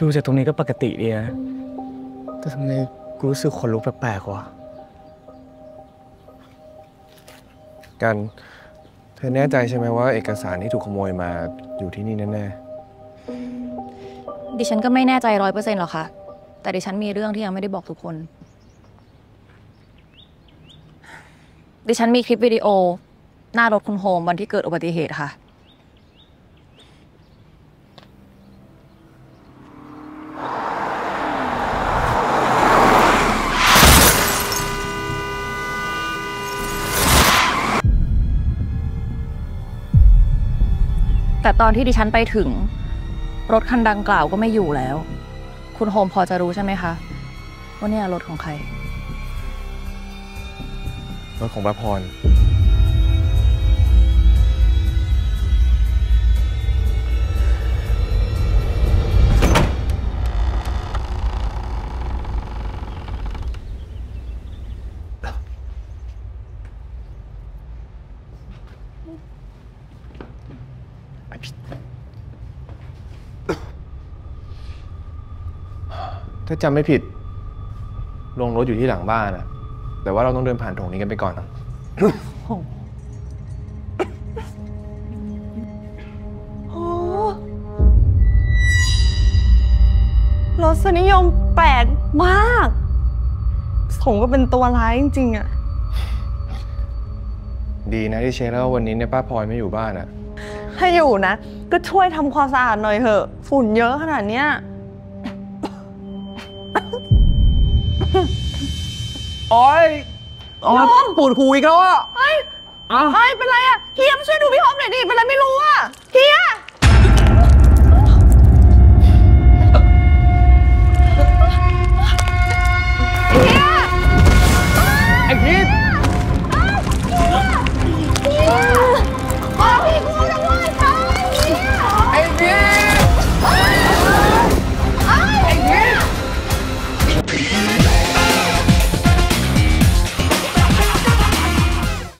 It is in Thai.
ดูจากตรงนี้ก็ปกติดีนะ แต่ทำไมกูรู้สึกขนลุกแปลกๆวะกันเธอแน่ใจใช่ไหมว่าเอกสารที่ถูกขโมยมาอยู่ที่นี่แน่ดิฉันก็ไม่แน่ใจร้อยเปอร์เซ็นต์หรอกค่ะ แต่ดิฉันมีเรื่องที่ยังไม่ได้บอกทุกคน ดิฉันมีคลิปวิดีโอ หน้ารถคุณโฮมวันที่เกิดอุบัติเหตุค่ะ แต่ตอนที่ดิฉันไปถึง รถคันดังกล่าวก็ไม่อยู่แล้ว คุณโฮมพอจะรู้ใช่ไหมคะว่าเนี่ยรถของใครๆรถของป้าพร ถ้าจำไม่ผิด ลงรถอยู่ที่หลังบ้านอะแต่ว่าเราต้องเดินผ่านโถงนี้กันไปก่อนนะโอ้รสนิยมแปลกมาก สมก็เป็นตัวร้ายจริงๆอะ ดีนะที่เช็คแล้ววาวันนี้เนี่ยป้าพลอยไม่อยู่บ้านอะ ถ้าอยู่นะ ก็ช่วยทำความสะอาดหน่อยเถอะ ฝุ่นเยอะขนาดเนี้ย โอ๊ยโอ๊ยปวดหูอีกแล้วอะเฮ้ยอ้าวเฮ้ยเป็นไรอะเฮียมาช่วยดูพี่ฮอมหน่อยดิ เป็นไรไม่รู้อะเฮีย